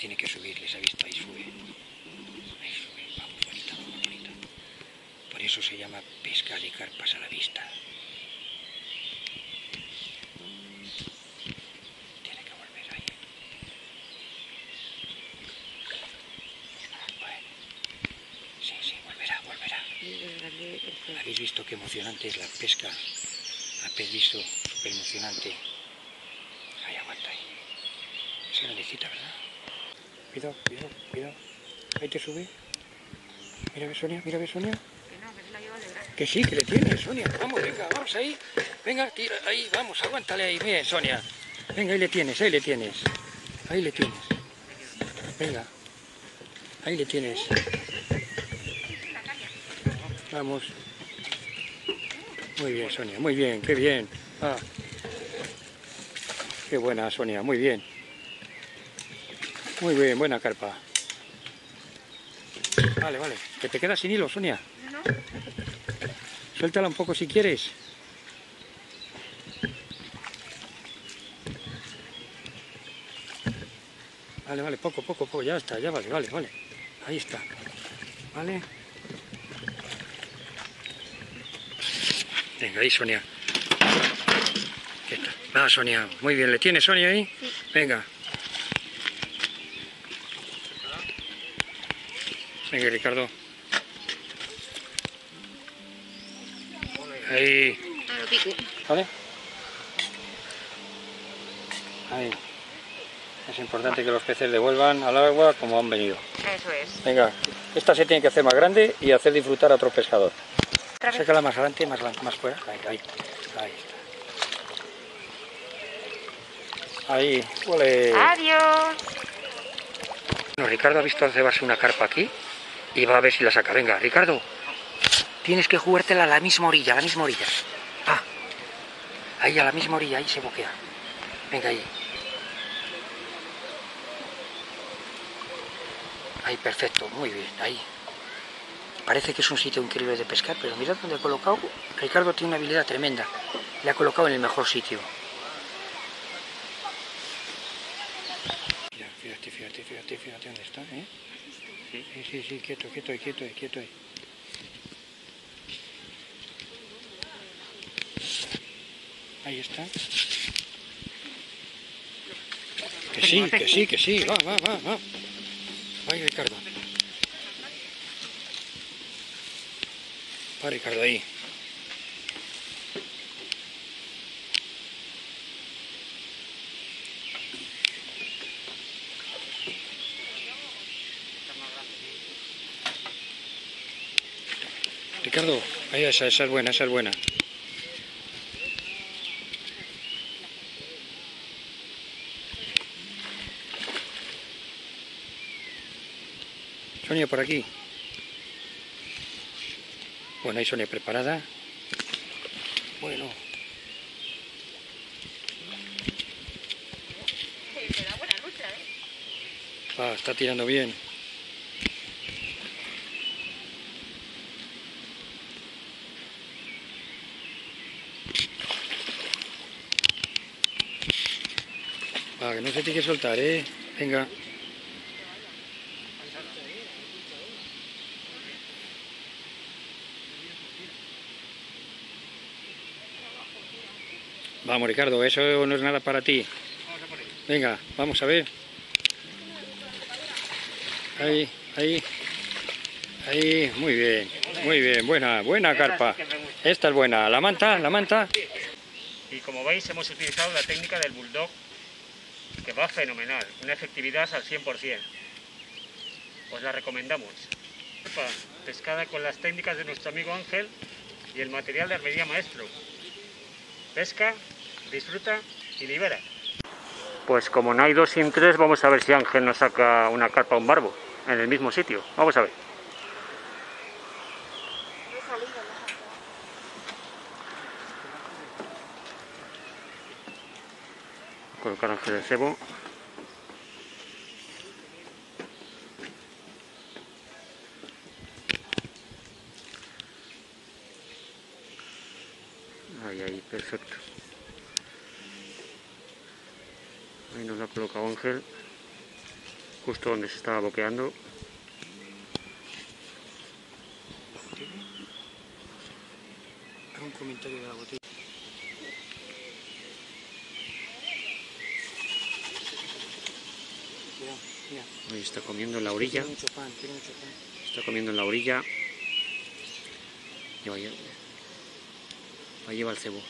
tiene que subir, les ha visto, ahí sube. Ahí sube, vamos, bonita, vamos, bonita. Por eso se llama pescar de carpas a la vista. Tiene que volver ahí. Sí, sí, volverá, volverá. ¿Habéis visto qué emocionante es la pesca? Pez listo, súper emocionante. Ahí aguanta ahí. Es grandecita, ¿verdad? Cuidado, cuidado, cuidado. Ahí te sube. Mira, ve Sonia, mira, ve Sonia. Que sí, que le tiene, Sonia. Vamos, venga, vamos ahí. Venga, tira, ahí, vamos, aguántale ahí. Bien, Sonia. Venga, ahí le tienes, ahí le tienes. Ahí le tienes. Venga. Ahí le tienes. Vamos. Muy bien, Sonia, muy bien, qué bien. Ah. Qué buena, Sonia, muy bien. Muy bien, buena carpa. Vale, vale. Que te quedas sin hilo, Sonia. Suéltala un poco si quieres. Vale, vale, poco, poco, poco, ya está, ya vale, vale, vale. Ahí está. Vale. Venga, ahí, Sonia. Ahí está. Va, Sonia. Muy bien, ¿le tiene Sonia ahí? Venga. Venga, Ricardo. Ahí. ¿Vale? Ahí. Es importante que los peces devuelvan al agua como han venido. Eso es. Venga, esta se tiene que hacer más grande y hacer disfrutar a otro pescador. Sácala más adelante, más, más fuera. Ahí, ahí. Ahí está. Ahí. Ole. Adiós. Bueno, Ricardo ha visto cebarse una carpa aquí y va a ver si la saca. Venga, Ricardo, tienes que jugártela a la misma orilla, a la misma orilla. Ah, ahí a la misma orilla, ahí se boquea. Venga, ahí. Ahí, perfecto, muy bien, ahí. Parece que es un sitio increíble de pescar, pero mirad dónde ha colocado. Ricardo tiene una habilidad tremenda. Le ha colocado en el mejor sitio. Fíjate, fíjate, fíjate, fíjate dónde está, ¿eh? Sí, sí, sí, quieto, quieto, ahí, quieto, ahí, quieto. ahí. Ahí está. Que sí, que sí, que sí, va, va, va, va. Va, Ricardo. Va, Ricardo, ahí. Ricardo, ahí esa, esa es buena, esa es buena. Sonia, por aquí. Bueno, ahí Sonia preparada. Bueno, ¿eh? va, está tirando bien. Que no se tiene que soltar, ¿eh? Venga. Vamos, Ricardo, eso no es nada para ti. Venga, vamos a ver. Ahí, ahí. Ahí, muy bien, muy bien, buena, buena carpa. Esta es buena. La manta, la manta. Y como veis hemos utilizado la técnica del bulldog, que va fenomenal, una efectividad al 100%. Os la recomendamos. Pescada con las técnicas de nuestro amigo Ángel y el material de Armería Maestro. Pesca, disfruta y libera. Pues como no hay dos sin tres, vamos a ver si Ángel nos saca una carpa o un barbo en el mismo sitio. Vamos a ver. Ángel el cebo. Ahí, ahí, perfecto. Ahí nos lo ha colocado Ángel. justo donde se estaba boqueando. Haz un comentario de la botella. Ahí está comiendo en la orilla. Tiene mucho pan, tiene mucho pan. Está comiendo en la orilla. Ahí, ahí lleva el cebo.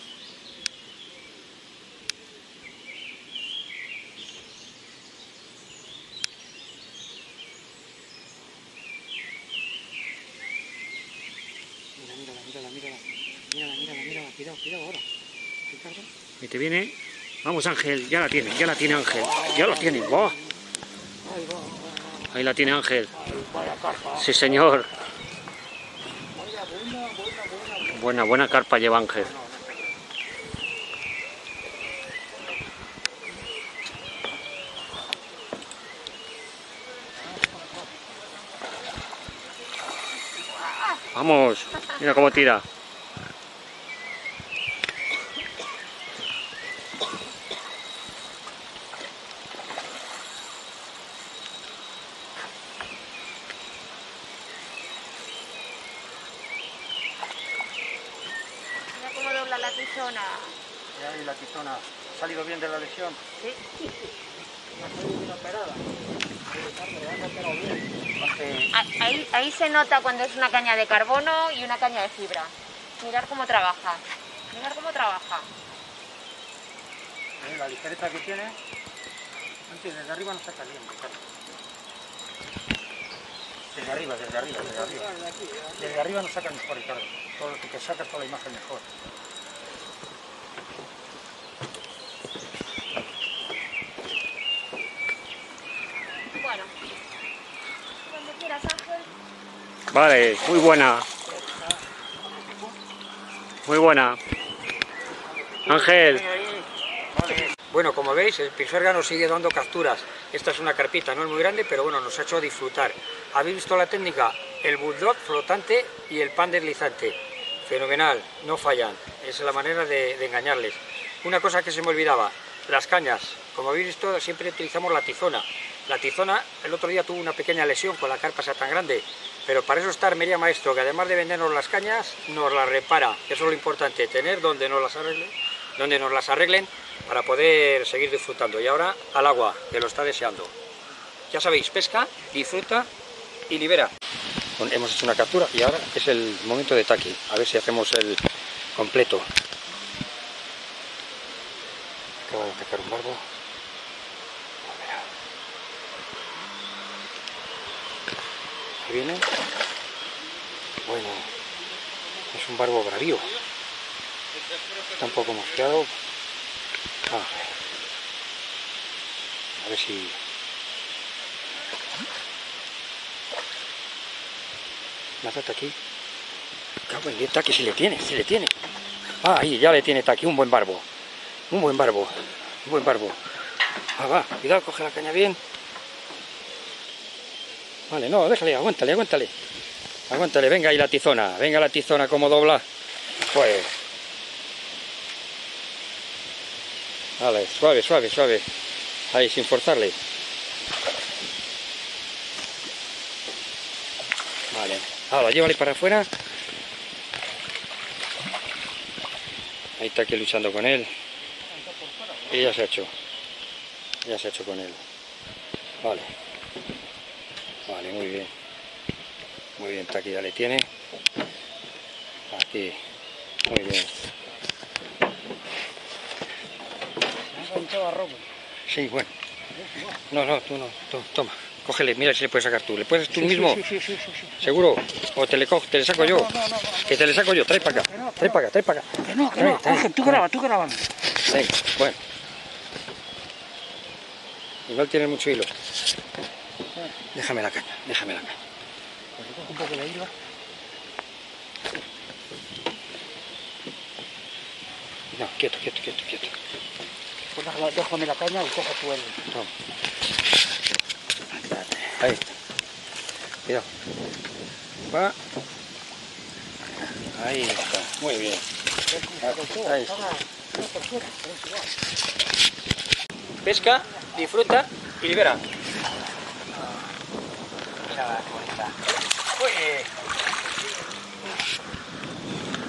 Cuidado, cuidado ahora. Ricardo. Y te viene. Vamos Ángel, ya la tiene, ya la tiene Ángel. Ya la tiene. ¡Buah! Ahí va, va, va. Ahí la tiene Ángel. Sí señor. Buena, buena carpa lleva Ángel. Vamos, mira cómo tira. Mira cómo dobla la tizona. Ahí la tizona. ¿Ha salido bien de la lesión? Sí. Ha salido bien operada. Ah, Ahí, ahí se nota cuando es una caña de carbono y una caña de fibra. Mirar cómo trabaja. Mirar cómo trabaja. La ligereza que tiene. Antes, desde arriba no saca bien, Ricardo. Desde arriba, desde arriba, desde arriba. Desde arriba no saca mejor, Ricardo. Todo lo que te sacas toda la imagen mejor. Bueno. Cuando quieras, Ángel. Vale, muy buena. Muy buena. Ángel, Bueno, como veis, el nos sigue dando capturas. Esta es una carpita, no es muy grande, pero bueno, nos ha hecho disfrutar. ¿Habéis visto la técnica? El bulldog flotante y el pan deslizante. Fenomenal, no fallan. Es la manera de, de engañarles. Una cosa que se me olvidaba, las cañas. Como habéis visto, siempre utilizamos la tizona. La tizona, el otro día tuvo una pequeña lesión con la carpa esa tan grande, pero para eso está Armería Maestro, que además de vendernos las cañas, nos las repara. Eso es lo importante, tener donde nos las arreglen, donde las arreglen para poder seguir disfrutando. Y ahora al agua, que lo está deseando. Ya sabéis, pesca, disfruta y libera. Hemos hecho una captura y ahora es el momento de taqui. A ver si hacemos el completo. Acaba de atacar un barbo. Viene. Bueno, es un barbo bravío. Está un poco mosqueado. Ah. A ver si... Lázate aquí. Cago en taqui si le tiene, si le tiene. Ah, ahí, ya le tiene taqui, un buen barbo. Un buen barbo, un buen barbo. Ah, va, cuidado, coge la caña bien. Vale, no, déjale, aguántale, aguántale. Aguántale, venga ahí la tizona, venga la tizona como dobla. Pues. Vale, suave, suave, suave. Ahí, sin forzarle. Vale. Ahora, llévale para afuera. Ahí está aquí luchando con él. Y ya se ha hecho. Ya se ha hecho con él. Vale. Muy bien. Muy bien, aquí ya le tiene. Aquí. Muy bien. Sí, bueno. No, no, tú no. tú, toma. Cógele, mira si le puedes sacar tú. ¿Le puedes tú mismo? ¿Seguro? ¿O te le, cojo, te le saco yo? Que te le saco yo. Trae para acá. Trae para acá, trae para acá. Que no, que Trae, no, trae, Ángel, tú grabas, tú grabas. Venga, bueno. Igual tiene mucho hilo. Déjame la caña, déjame la caña. Un poco de hilo. No, quieto, quieto, quieto, quieto. Pues déjame la caña y coge tú el... Toma. Ahí está. Cuidado. Va. Ahí está. Muy bien. Ahí está. Pesca, disfruta y libera.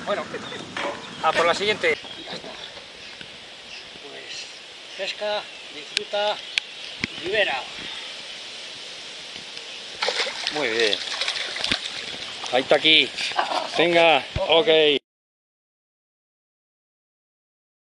Bueno, a por la siguiente. Ya está. Pues pesca, disfruta, libera. Muy bien. Ahí está aquí. Venga, ok.